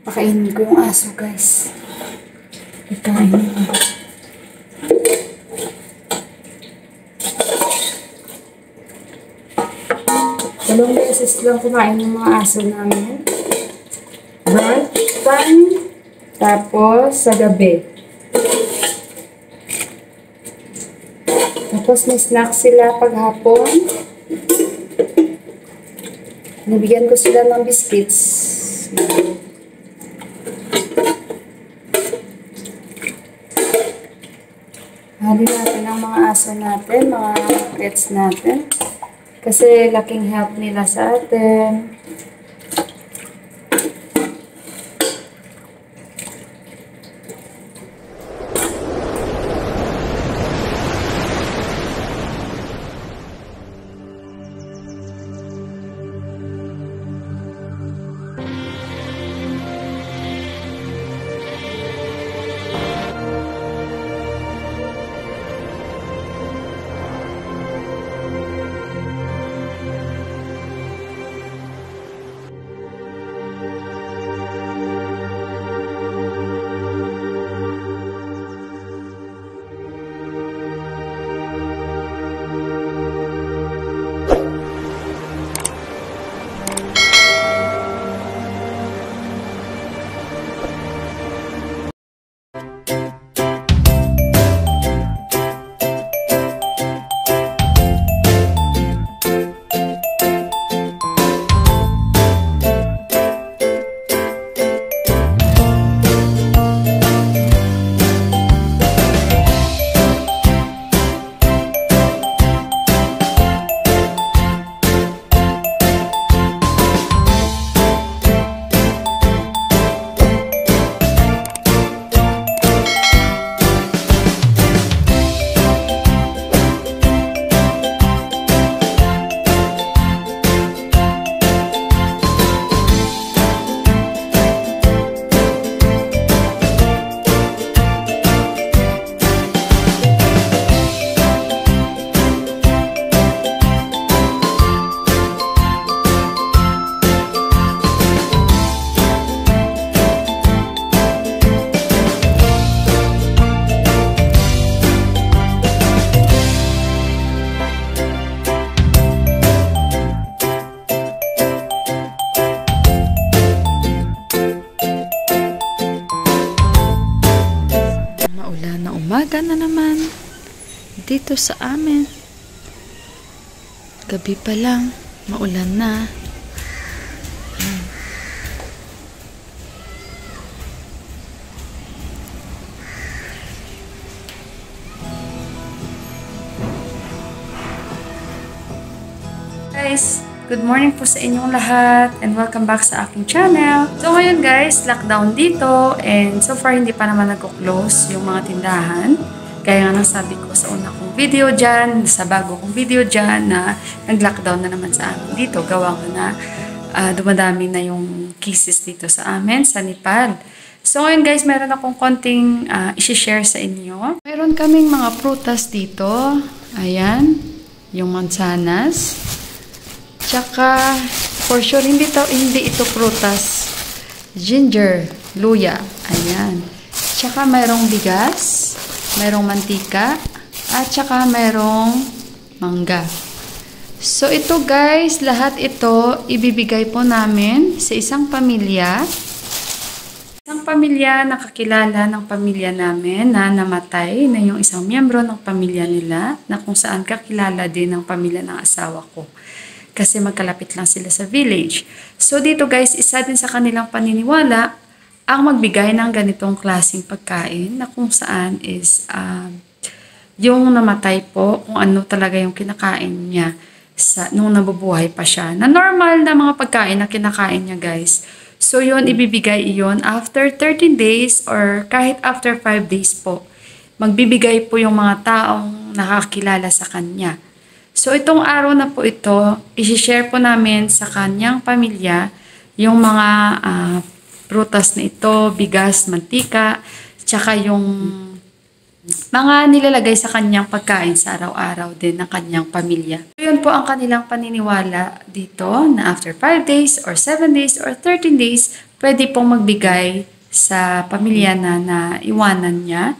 Pakainin ko yung aso, guys. Ikain mo. Dalawang beses lang kumain ng mga aso namin. Brunch time, tapos sa gabi. Tapos may snack sila paghapon. Nabigyan ko sila ng biscuits. Hali natin ang mga aso natin, mga pets natin. Kasi laking help nila sa atin. Umaga na naman dito sa amin. Gabi pa lang, maulan na. Good morning po sa inyong lahat and welcome back sa aking channel. So ngayon guys, lockdown dito and so far hindi pa naman nag-close yung mga tindahan. Kaya nga nasabi ko sa una kong video dyan, sa bago kong video dyan na nag-lockdown na naman sa amin dito. Gawa ko na ah, dumadami na yung cases dito sa amin, sa Nepal. So ngayon guys, meron akong konting uh, isi-share sa inyo. Meron kaming mga prutas dito. Ayan, yung mansanas. Tsaka, for sure, hindi, to, hindi ito prutas. Ginger, luya. Ayan. Tsaka, mayroong bigas, mayroong mantika, at tsaka mayroong mangga. So, ito guys, lahat ito ibibigay po namin sa isang pamilya. Isang pamilya nakakilala ng pamilya namin na namatay na yung isang miyembro ng pamilya nila na kung saan kakilala din ng pamilya ng asawa ko kasi magkalapit lang sila sa village. So dito guys, isa din sa kanilang paniniwala ang magbigay ng ganitong klaseng pagkain na kung saan is uh, yung namatay po, kung ano talaga yung kinakain niya sa, nung nabubuhay pa siya. Na normal na mga pagkain na kinakain niya guys. So yun, ibibigay iyon after 13 days or kahit after 5 days po. Magbibigay po yung mga taong nakakilala sa kanya. So, itong araw na po ito, isi-share po namin sa kanyang pamilya yung mga uh, prutas na ito, bigas, mantika, tsaka yung mga nilalagay sa kanyang pagkain sa araw-araw din ng kanyang pamilya. So, yun po ang kanilang paniniwala dito na after 5 days or 7 days or 13 days, pwede pong magbigay sa pamilya na na iwanan niya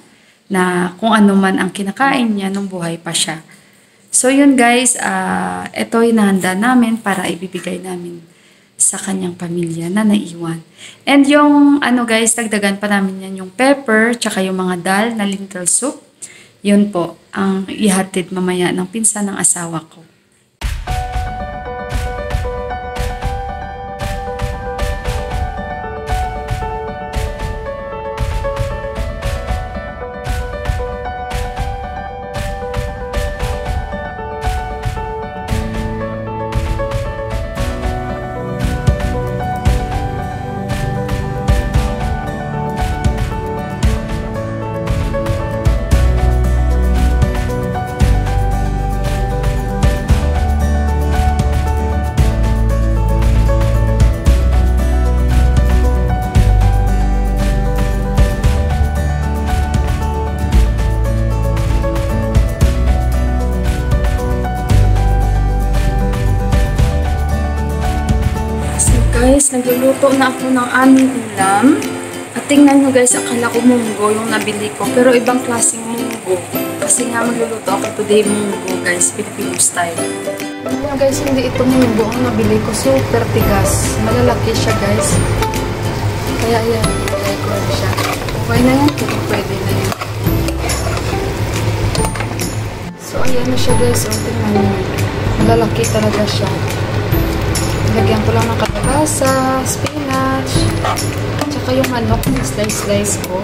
na kung ano man ang kinakain niya nung buhay pa siya. So yun guys, uh, ito hinahanda namin para ibibigay namin sa kanyang pamilya na naiwan. And yung ano guys, dagdagan pa namin yan yung pepper, tsaka yung mga dal na lentil soup. Yun po, ang ihatid mamaya ng pinsan ng asawa ko. Guys, nagluluto na ako ng aming ulam. At tingnan nyo guys, akala ko munggo yung nabili ko. Pero ibang klaseng munggo. Kasi nga magluluto ako today munggo guys, Filipino style. Ano guys, hindi ito munggo ang nabili ko. Super tigas. Malalaki siya guys. Kaya yan, ilagay ko na siya. Okay na yan, kung pwede na yan. So ayan na siya guys, o tingnan nyo. Malalaki talaga siya. Lagyan ko lang ng kalabasa, spinach, tsaka yung manok na slice-slice ko.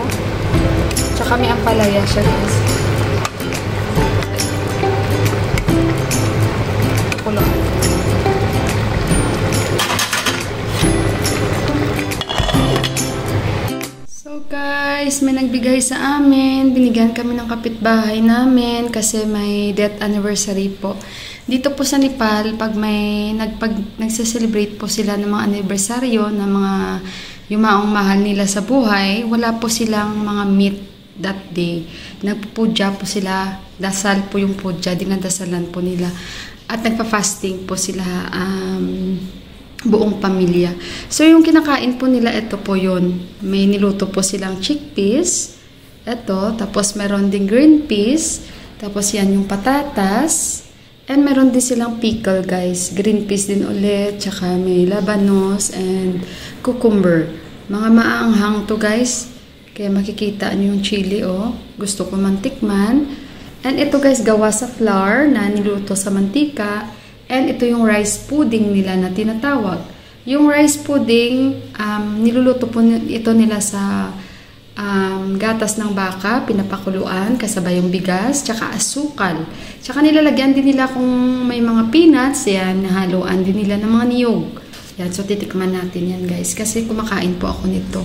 Tsaka may ampalaya siya guys. Guys, may nagbigay sa amin. Binigyan kami ng kapitbahay namin kasi may death anniversary po. Dito po sa Nepal, pag may nagpag nagse-celebrate po sila ng mga anibersaryo ng mga yumaong mahal nila sa buhay, wala po silang mga meat that day. Nagpupudya po sila, dasal po yung pudya, dinadasalan po nila. At nagpa-fasting po sila um, buong pamilya. So, yung kinakain po nila, ito po yun. May niluto po silang chickpeas. Ito. Tapos, meron ding green peas. Tapos, yan yung patatas. And meron din silang pickle, guys. Green peas din ulit. Tsaka may labanos and cucumber. Mga maanghang to, guys. Kaya makikita nyo yung chili, oh. Gusto ko mantikman. And ito, guys, gawa sa flour na niluto sa mantika. And ito yung rice pudding nila na tinatawag. Yung rice pudding, um, niluluto po ito nila sa um, gatas ng baka, pinapakuluan, kasabay yung bigas, tsaka asukal. Tsaka nilalagyan din nila kung may mga peanuts, yan, haluan din nila ng mga niyog. Yan, so titikman natin yan guys, kasi kumakain po ako nito.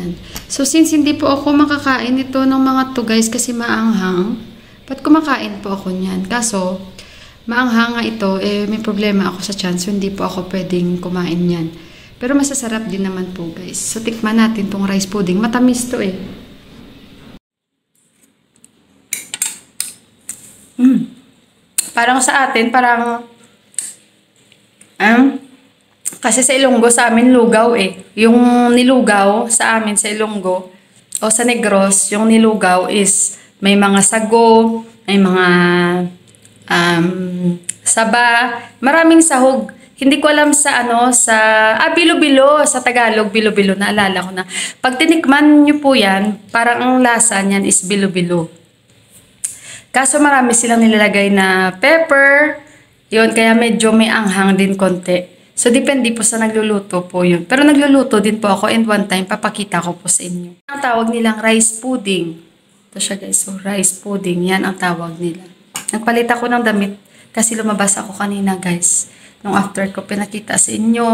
Yan. So since hindi po ako makakain nito ng mga to guys, kasi maanghang, ba't kumakain po ako niyan? Kaso, maanghanga ito, eh, may problema ako sa chance, hindi po ako pwedeng kumain yan. Pero masasarap din naman po guys. So tikman natin tong rice pudding. Matamis to eh. Mm. Parang sa atin, parang um, kasi sa Ilonggo sa amin lugaw eh. Yung nilugaw sa amin sa Ilonggo o sa Negros, yung nilugaw is may mga sago, may mga um, saba, maraming sahog. Hindi ko alam sa ano, sa, ah, bilo-bilo, sa Tagalog, bilo-bilo, naalala ko na. Pag tinikman nyo po yan, parang ang lasa niyan is bilo-bilo. Kaso marami silang nilalagay na pepper, yun, kaya medyo may anghang din konti. So, depende po sa nagluluto po yun. Pero nagluluto din po ako and one time, papakita ko po sa inyo. Ang tawag nilang rice pudding. Ito siya guys, so rice pudding, yan ang tawag nila. Nagpalit ako ng damit kasi lumabas ako kanina guys. Nung after ko pinakita sa inyo,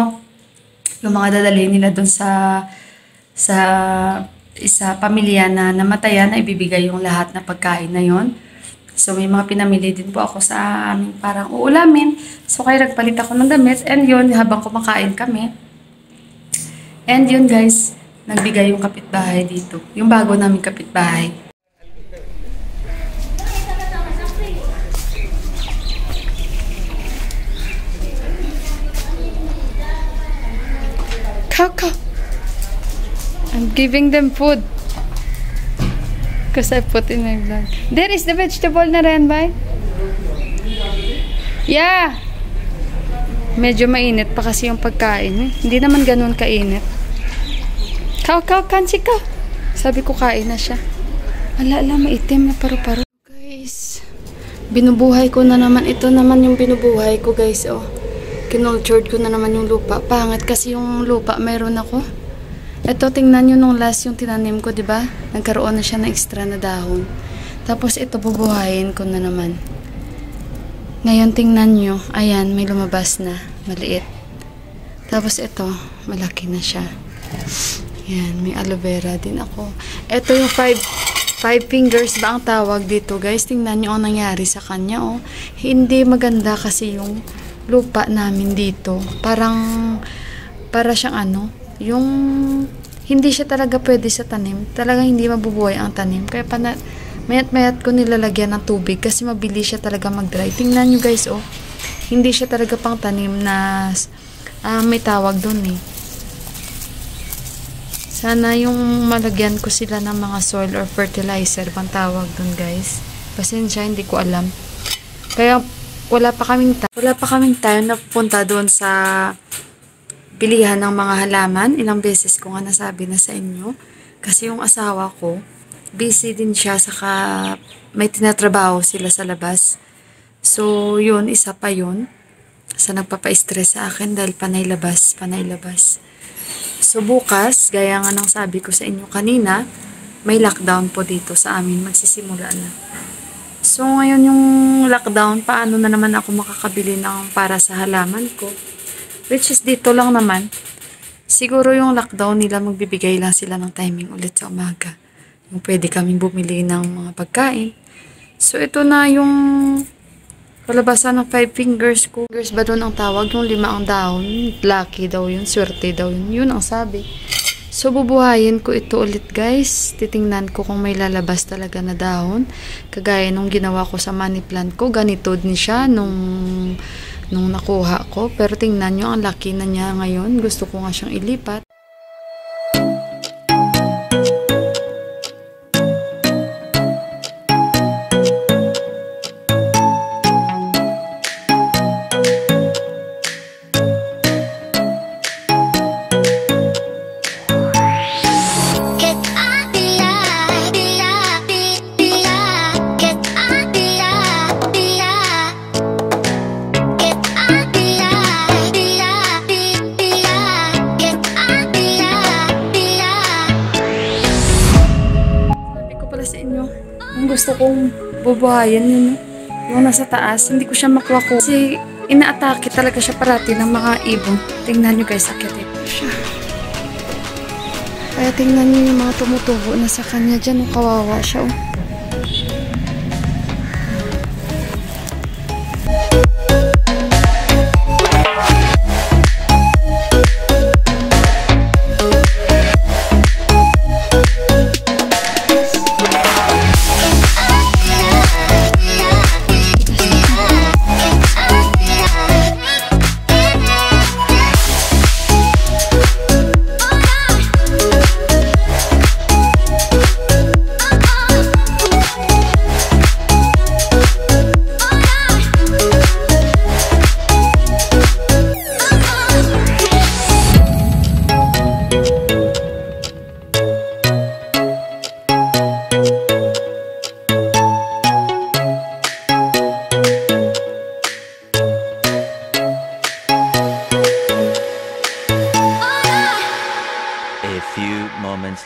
yung mga dadalhin nila doon sa sa isa pamilya na namatayan na ibibigay yung lahat na pagkain na yon. So may mga pinamili din po ako sa aming parang uulamin. So kaya nagpalit ako ng damit and yun habang kumakain kami. And yun guys, nagbigay yung kapitbahay dito. Yung bago namin kapitbahay. Giving them food. Because I put in my vlog. There is the vegetable na rin, bay? Yeah! Medyo mainit pa kasi yung pagkain. Eh. Hindi naman ganun kainit. Kaw, kaw, kansi ka. Sabi ko kain na siya. Ala, ala, maitim na paru-paro. Guys, binubuhay ko na naman. Ito naman yung binubuhay ko, guys. Oh, kinultured ko na naman yung lupa. Pangat kasi yung lupa meron ako. Ito, tingnan nyo nung last yung tinanim ko, di ba? Nagkaroon na siya ng extra na dahon. Tapos ito, bubuhayin ko na naman. Ngayon, tingnan nyo. Ayan, may lumabas na. Maliit. Tapos ito, malaki na siya. Yan, may aloe vera din ako. Ito yung five, five fingers ba ang tawag dito, guys? Tingnan nyo ang nangyari sa kanya, oh. Hindi maganda kasi yung lupa namin dito. Parang, para siyang ano, yung hindi siya talaga pwede sa tanim. Talagang hindi mabubuhay ang tanim. Kaya pa na, mayat-mayat ko nilalagyan ng tubig kasi mabilis siya talaga mag-dry. Tingnan nyo guys, oh. Hindi siya talaga pang tanim na uh, may tawag doon eh. Sana yung malagyan ko sila ng mga soil or fertilizer pang tawag doon guys. Pasensya, hindi ko alam. Kaya wala pa kaming time. Wala pa kaming time na pupunta doon sa bilihan ng mga halaman. Ilang beses ko nga nasabi na sa inyo. Kasi yung asawa ko, busy din siya saka may tinatrabaho sila sa labas. So, yun, isa pa yun. Sa nagpapa-stress sa akin dahil panay labas, panay labas. So, bukas, gaya nga ng sabi ko sa inyo kanina, may lockdown po dito sa amin. Magsisimula na. So, ngayon yung lockdown, paano na naman ako makakabili ng para sa halaman ko? Which is dito lang naman. Siguro yung lockdown nila, magbibigay lang sila ng timing ulit sa umaga yung pwede kaming bumili ng mga pagkain. So, ito na yung kalabasan ng five fingers ko. Fingers ba doon ang tawag? Yung lima ang dahon. Lucky daw yun. Swerte daw yun. Yun ang sabi. So, bubuhayin ko ito ulit guys. Titingnan ko kung may lalabas talaga na dahon. Kagaya nung ginawa ko sa money plant ko. Ganito din siya nung, nung nakuha ko. Pero tingnan nyo, ang laki na niya ngayon. Gusto ko nga siyang ilipat. Bubuhayan yun. Yung nasa taas, hindi ko siya makuha ko. Kasi inaatake talaga siya parati ng mga ibon. Tingnan nyo guys, ko siya. Kaya tingnan nyo yung mga tumutubo na sa kanya dyan. Oh, kawawa siya oh.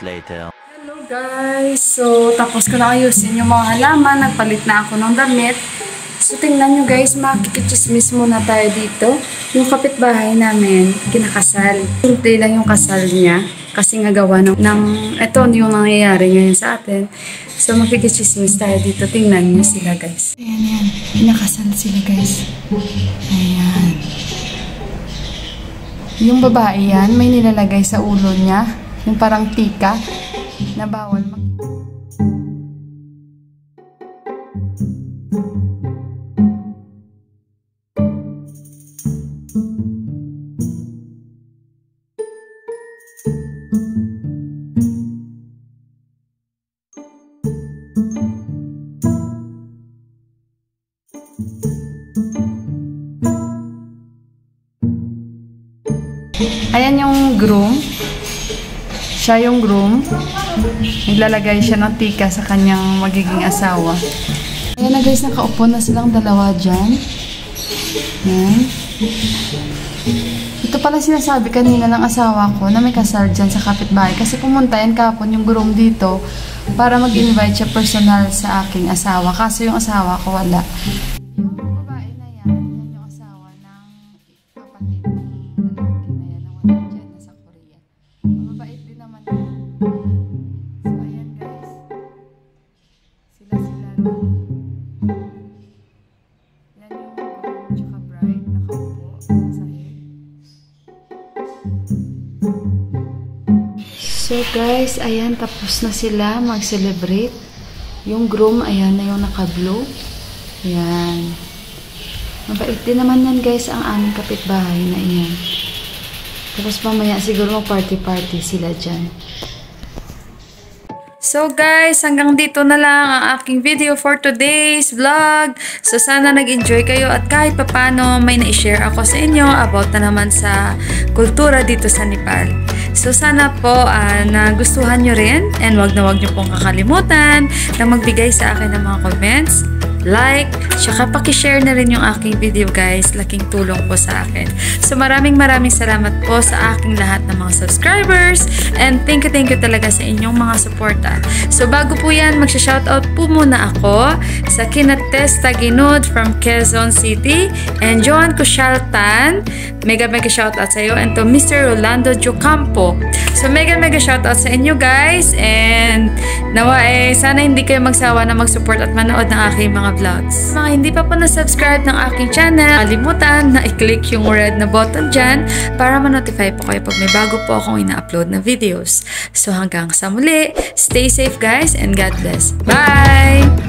Later. Hello guys! So, tapos ko na ayusin yung mga halaman. Nagpalit na ako ng damit. So, tingnan nyo guys, makikichismis muna tayo dito. Yung kapitbahay namin, kinakasal. Simple lang yung kasal niya. Kasi nga gawa ng, ng ito yung nangyayari ngayon sa atin. So, makikichismis tayo dito. Tingnan nyo sila guys. Ayan, ayan. Kinakasal sila guys. Ayan. Yung babae yan, may nilalagay sa ulo niya yung parang tika na bawal mag Siya yung groom. Naglalagay siya ng tika sa kanyang magiging asawa. Ayan na guys, nakaupo na silang dalawa dyan. Yan. Ito pala sinasabi kanina ng asawa ko na may kasal dyan sa kapitbahay. Kasi pumunta yan kapon yung groom dito para mag-invite siya personal sa aking asawa. Kaso yung asawa ko wala. So guys, ayan tapos na sila mag-celebrate. Yung groom, ayan na yung naka-blue. Ayan. Mabait din naman yan guys ang aming kapitbahay na iyan. Tapos mamaya siguro mag-party-party sila dyan. So guys, hanggang dito na lang ang aking video for today's vlog. So sana nag-enjoy kayo at kahit papano may na-share ako sa inyo about na naman sa kultura dito sa Nepal. So sana po ah, nagustuhan nyo rin and wag na wag nyo pong kakalimutan na magbigay sa akin ng mga comments, like, tsaka pakishare na rin yung aking video guys. Laking tulong po sa akin. So maraming maraming salamat po sa aking lahat ng mga subscribers and thank you thank you talaga sa inyong mga suporta. So bago po yan, magsha-shoutout po muna ako sa Kinates Taginod from Quezon City and Joan Kushaltan. Mega mega shoutout sa iyo and to Mr. Rolando Jocampo. So mega mega shoutout sa inyo guys and nawa eh sana hindi kayo magsawa na mag-support at manood ng aking mga vlogs. Mga hindi pa po na-subscribe ng aking channel, kalimutan na i-click yung red na button dyan para ma-notify po kayo pag may bago po akong ina-upload na videos. So hanggang sa muli, stay safe guys and God bless. Bye!